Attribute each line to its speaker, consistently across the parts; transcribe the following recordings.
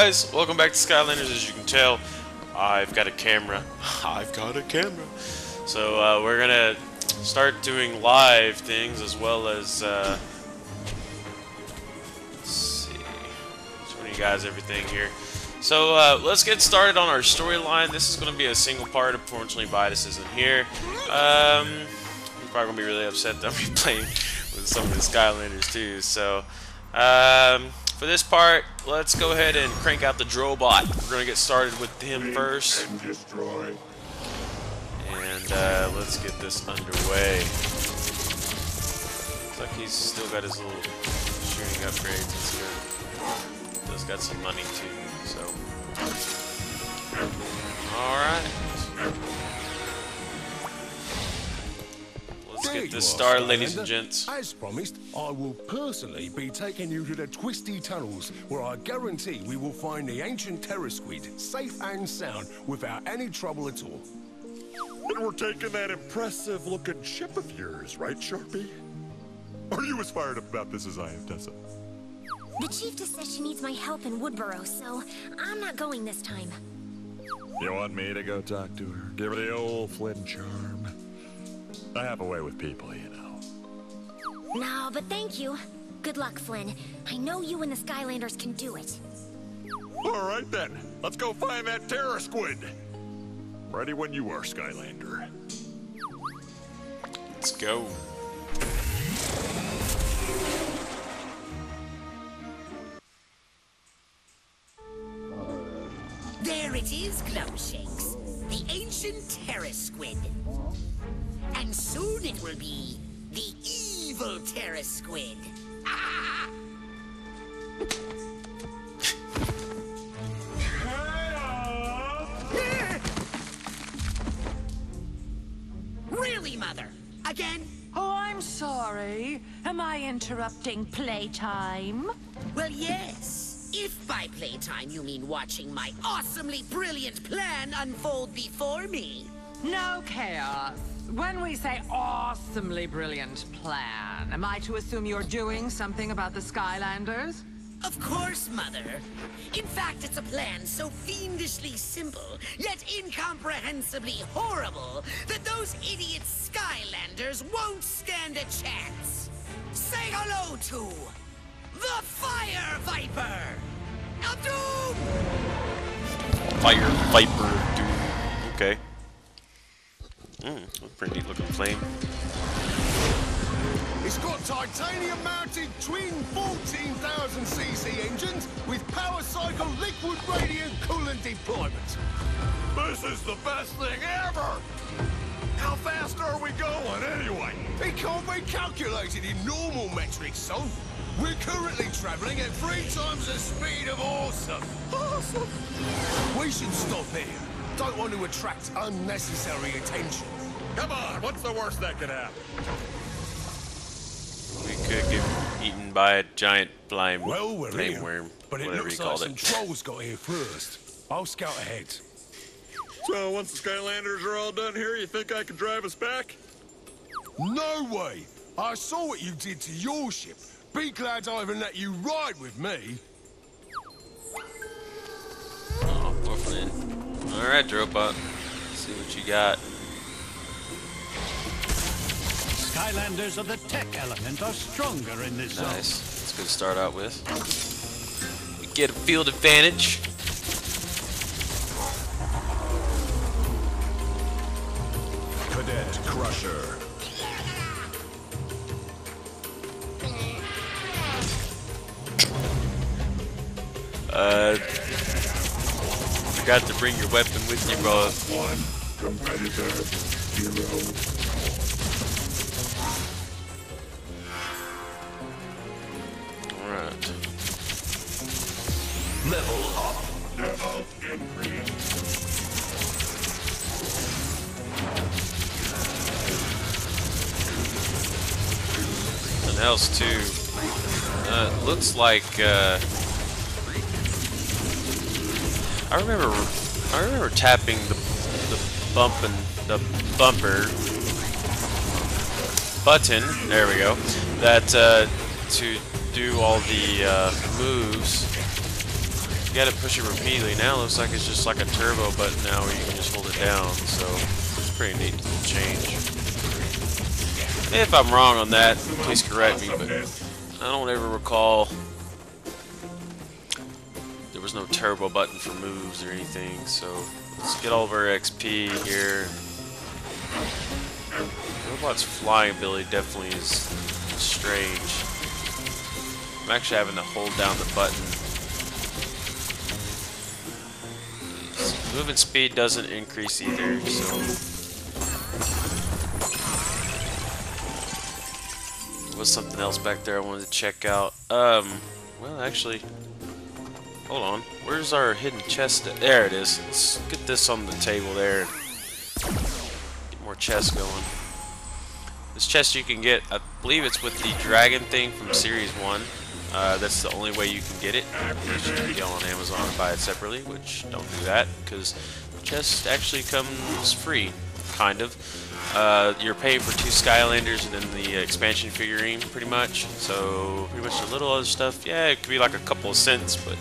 Speaker 1: guys, welcome back to Skylanders. As you can tell, I've got a camera. I've got a camera. So uh, we're gonna start doing live things as well as uh, let's see, showing you guys everything here. So uh, let's get started on our storyline. This is to be a single part. Unfortunately, Vitus isn't here. Um, he's probably to be really upset that I'm playing with some of the Skylanders too. So. Um, for this part, let's go ahead and crank out the Drobot. We're going to get started with him first. And uh, let's get this underway. Looks like he's still got his little shooting upgrades. He's got some money too, so. Alright. Let's get this started, ladies and gents.
Speaker 2: As promised, I will personally be taking you to the twisty tunnels, where I guarantee we will find the ancient terror squid, safe and sound, without any trouble at all.
Speaker 3: And we're taking that impressive-looking ship of yours, right, Sharpie? Are you as fired up about this as I am, Tessa?
Speaker 4: The chiefess says she needs my help in Woodburrow, so I'm not going this time.
Speaker 3: You want me to go talk to her? Give her the old Flynn charm? I have a way with people, you know.
Speaker 4: No, but thank you. Good luck, Flynn. I know you and the Skylanders can do it.
Speaker 3: All right, then. Let's go find that terror squid. Ready when you are, Skylander.
Speaker 1: Let's go.
Speaker 5: There it is, Glumshanks. The ancient terror squid. And soon it will be the evil terror squid. Ah! really, Mother? Again?
Speaker 6: Oh, I'm sorry. Am I interrupting playtime?
Speaker 5: Well, yes. If by playtime you mean watching my awesomely brilliant plan unfold before me.
Speaker 6: No Kaos. When we say awesomely brilliant plan, am I to assume you're doing something about the Skylanders?
Speaker 5: Of course, Mother. In fact, it's a plan so fiendishly simple, yet incomprehensibly horrible, that those idiot Skylanders won't stand a chance. Say hello to the Fire Viper! Of Doom!
Speaker 1: Fire Viper Doom. Okay. Hmm, pretty neat looking flame.
Speaker 2: It's got titanium-mounted twin 14,000cc engines with power cycle liquid radiant coolant deployment.
Speaker 3: This is the best thing ever! How fast are we going, anyway?
Speaker 2: It can't be calculated in normal metrics, son. We're currently traveling at three times the speed of awesome. Awesome. We should stop here. Don't want to attract unnecessary attention.
Speaker 3: Come on, what's the worst that could happen?
Speaker 1: We could get eaten by a giant flame,
Speaker 2: Well, we're
Speaker 1: flame
Speaker 2: here,
Speaker 1: worm,
Speaker 2: but it
Speaker 1: whatever
Speaker 2: looks
Speaker 1: you
Speaker 2: like some
Speaker 1: it.
Speaker 2: trolls got here first. I'll scout ahead.
Speaker 3: So, once the Skylanders are all done here, you think I can drive us back?
Speaker 2: No way! I saw what you did to your ship. Be glad I even let you ride with me.
Speaker 1: Alright, Drobot. See what you got.
Speaker 7: Skylanders of the tech element are stronger in this zone.
Speaker 1: Nice. That's good to start out with. We get a field advantage.
Speaker 3: Cadet Crusher.
Speaker 1: Uh, forgot to bring your weapon with you, bro.
Speaker 3: One competitor, zero. Level up. Level increase.
Speaker 1: Something else too. Uh, looks like uh, I remember I remember tapping the the bump and the bumper button. There we go. That uh, to do all the uh, moves you gotta push it repeatedly. Now it looks like it's just like a turbo button now where you can just hold it down. So it's pretty neat change. If I'm wrong on that, please correct me, but I don't ever recall was no turbo button for moves or anything. So let's get all of our XP here. Robot's flying ability definitely is strange. I'm actually having to hold down the button. Movement speed doesn't increase either, so... Was something else back there I wanted to check out. Um, well actually... Hold on. Where's our hidden chest? There it is. Let's get this on the table there. Get more chests going. This chest you can get, I believe it's with the dragon thing from Series 1. Uh, that's the only way you can get it. You can go on Amazon and buy it separately, which don't do that, because the chest actually comes free, kind of. Uh, you're paying for two Skylanders and then the expansion figurine, pretty much. So, pretty much a little other stuff. Yeah, it could be like a couple of cents, but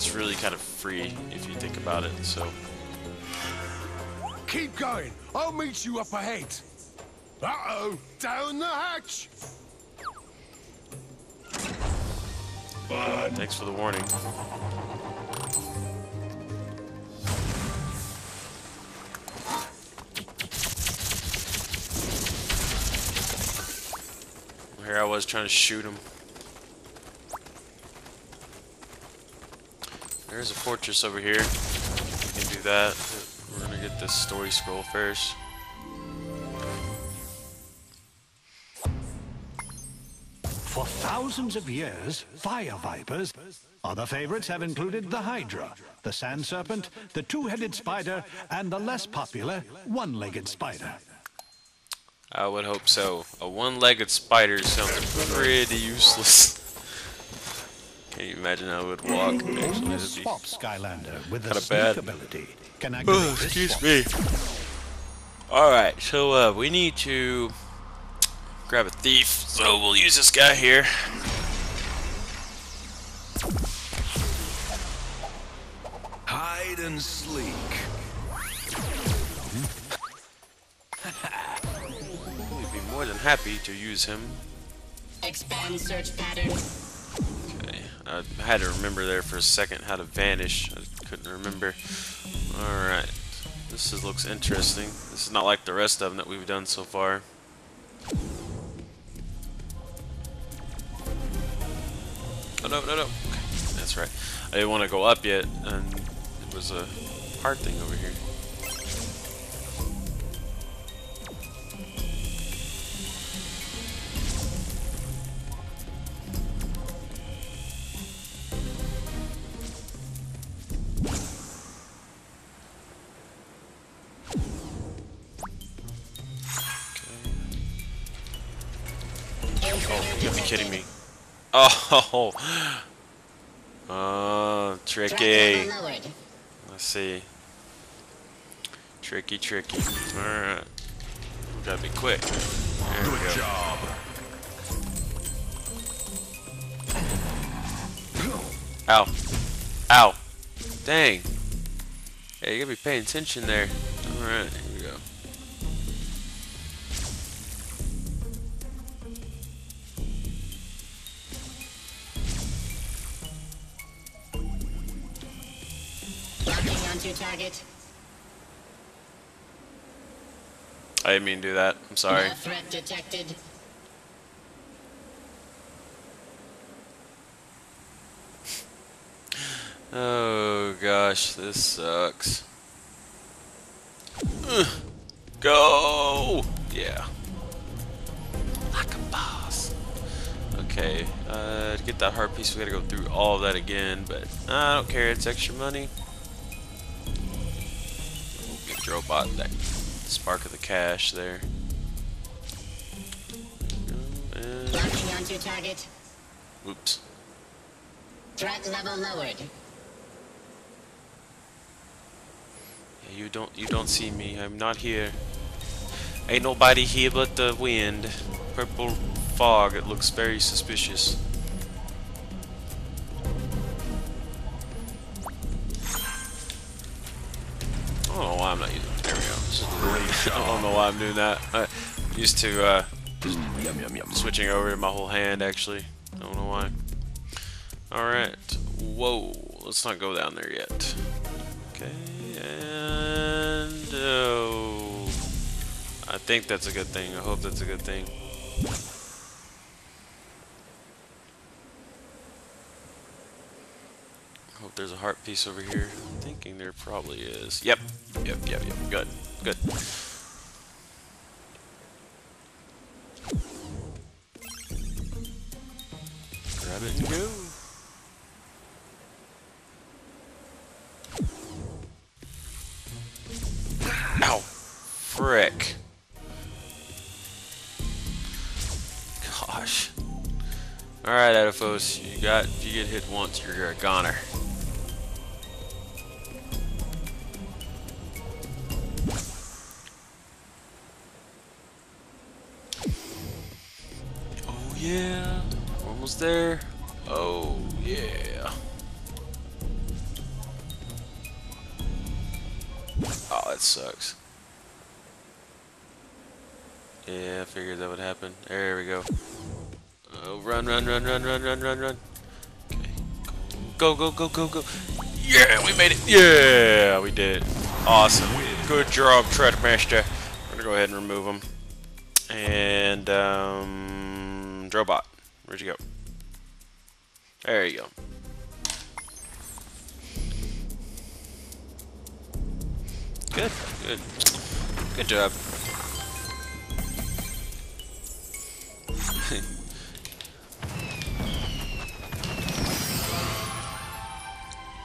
Speaker 1: it's really kind of free if you think about it, so...
Speaker 2: Keep going. I'll meet you up ahead. Uh-oh, down the hatch.
Speaker 1: Thanks for the warning. Here I was trying to shoot him. There's a fortress over here. We can do that. We're gonna get this story scroll first.
Speaker 7: For thousands of years, fire vipers. Other favorites have included the Hydra, the Sand Serpent, the Two-Headed Spider, and the less popular One-Legged Spider.
Speaker 1: I would hope so. A one-legged spider sounds pretty useless. Can you imagine how it would walk? Actually,
Speaker 7: Only a
Speaker 1: that'd be
Speaker 7: swap Skylander with a
Speaker 1: bad.
Speaker 7: ability can activate
Speaker 1: Oh, excuse
Speaker 7: swap.
Speaker 1: me. Alright, so uh, we need to grab a thief. So we'll use this guy here.
Speaker 2: Hide and sleek.
Speaker 1: We'd be more than happy to use him.
Speaker 5: Expand search pattern.
Speaker 1: I had to remember there for a second how to vanish. I couldn't remember. Alright, this is, looks interesting. This is not like the rest of them that we've done so far. Oh, no, no, no. Okay, that's right. I didn't want to go up yet, and it was a hard thing over here. Oh, you gotta be kidding me. Oh, oh, tricky. Let's see. Tricky, tricky. Alright. Gotta be quick. There we go.
Speaker 3: Job.
Speaker 1: Ow. Ow. Dang. Hey, you gotta be paying attention there. Alright, here we go.
Speaker 5: Locking onto target.
Speaker 1: I didn't mean to do that. I'm sorry.
Speaker 5: No threat detected.
Speaker 1: Oh gosh, this sucks. Ugh. Go! Yeah. Like a boss. Okay, uh, to get that heart piece, we gotta go through all of that again, but I don't care, it's extra money. Robot that spark of the cash there. And,
Speaker 5: Locking onto target.
Speaker 1: oops.
Speaker 5: Threat level lowered.
Speaker 1: Yeah, you don't you don't see me. I'm not here. Ain't nobody here but the wind. Purple fog. It looks very suspicious. I'm not using. There we go. I don't know why I'm doing that. I used to uh,
Speaker 2: Yum yum yum.
Speaker 1: switching over my whole hand actually. I don't know why. Alright. Whoa. Let's not go down there yet. Okay. And. Oh. I think that's a good thing. I hope that's a good thing. Hope there's a heart piece over here. I'm thinking there probably is. Yep. Yep, yep, yep. Good. Good. Grab it and go. Ow. Frick. Gosh. Alright, Atofose, you got if you get hit once, you're a goner. Yeah. Almost there. Oh yeah. Oh, that sucks. Yeah, I figured that would happen. There we go. Oh, run, run, run, run, run, run, run, run. Okay. Go, go, go, go, go. Yeah, we made it. Yeah, we did. Awesome. Good job, Treadmaster. We're gonna go ahead and remove him. And um, Drobot, where'd you go? There you go. Good, good, good job.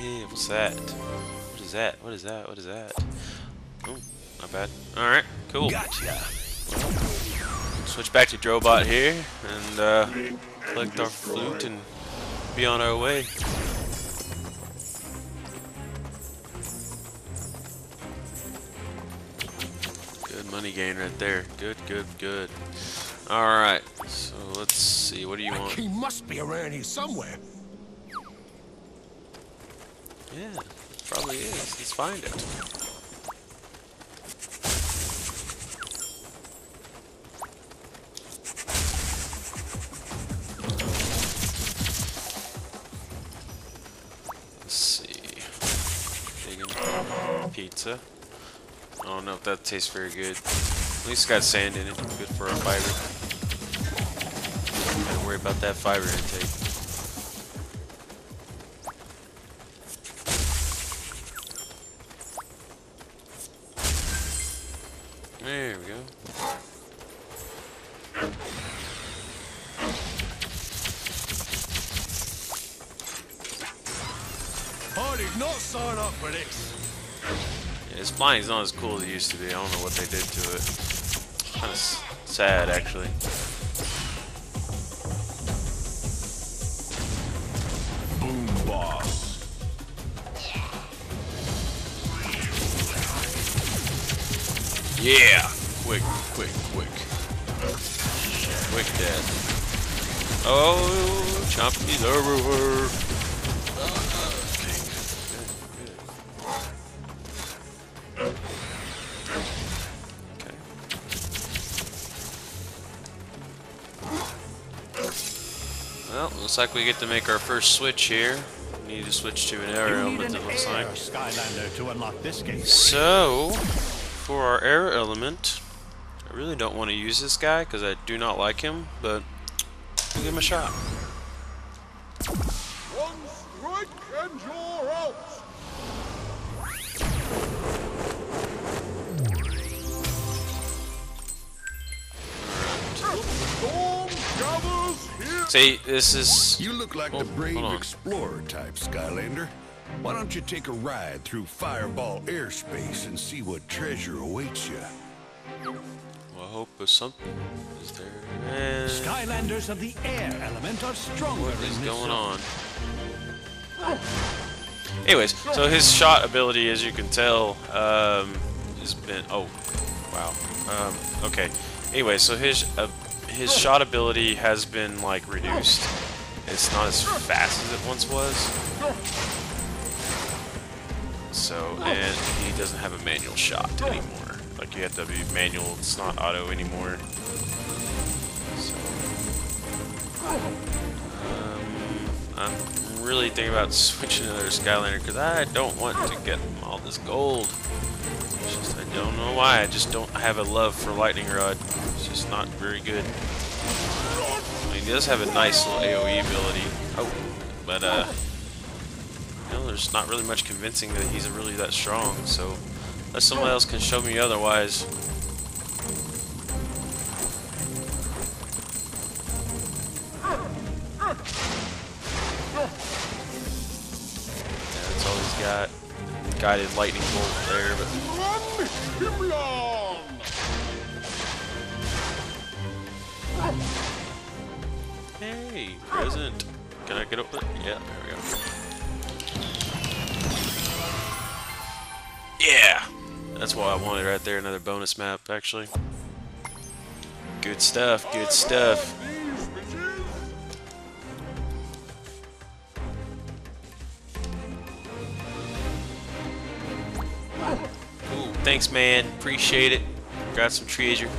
Speaker 1: Yeah, what's that? What is that? What is that? What is that? Oh, not bad. Alright, cool.
Speaker 2: Gotcha.
Speaker 1: Switch back to Drobot here and uh, collect our flute and be on our way. Good money gain right there. Good, good, good. Alright, so let's see. What do you want?
Speaker 2: He must be around here somewhere.
Speaker 1: Yeah, probably is. Let's find it. If that tastes very good. At least it's got sand in it. Good for our fiber. Gotta worry about that fiber intake. There we go.
Speaker 2: I did not sign up for this.
Speaker 1: His flying's not as cool as it used to be. I don't know what they did to it. Kind of sad, actually.
Speaker 2: Boom boss.
Speaker 1: Yeah! Quick, quick, quick. Quick death. Oh, Chompy's everywhere. Looks like we get to make our first switch here. We need to switch to an air element,
Speaker 7: an
Speaker 1: it looks like.
Speaker 7: Skylander to unlock this gate.
Speaker 1: So, for our air element, I really don't want to use this guy because I do not like him, but we'll give him a shot. See, this is...
Speaker 8: You look like
Speaker 1: Oh,
Speaker 8: the brave explorer type, Skylander. Why don't you take a ride through Fireball airspace and see what treasure awaits you?
Speaker 1: Well, I hope there's something. Is there... Eh,
Speaker 7: Skylanders of the air element are stronger
Speaker 1: what is going on? Anyways, so his shot ability, as you can tell, um, has been... Oh, wow. Um, okay. Anyway, so his uh, his shot ability has been, like, reduced. It's not as fast as it once was. So, and he doesn't have a manual shot anymore. Like you have to be manual, it's not auto anymore. So, um, I'm really thinking about switching to their Skylander because I don't want to get all this gold. Don't know why. I just don't have a love for Lightning Rod. It's just not very good. I mean, he does have a nice little AOE ability. Oh, but uh, you know, there's not really much convincing that he's really that strong. So, unless someone else can show me otherwise. Yeah, that's all he's got. Guided lightning bolt there, but Hey, present. Can I get up there? Yeah, there we go. Yeah! That's what I wanted right there, another bonus map, actually. Good stuff, good stuff. Thanks man, appreciate it. Got some treasure.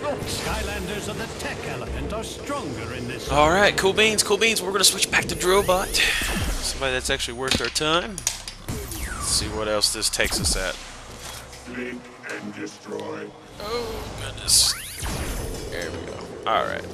Speaker 7: Skylanders of the tech element are stronger in this.
Speaker 1: Alright, cool beans, cool beans. We're gonna switch back to Drobot. Somebody that's actually worth our time. Let's see what else this takes us at.
Speaker 3: Blink and destroy.
Speaker 1: Oh, goodness. There we go. Alright.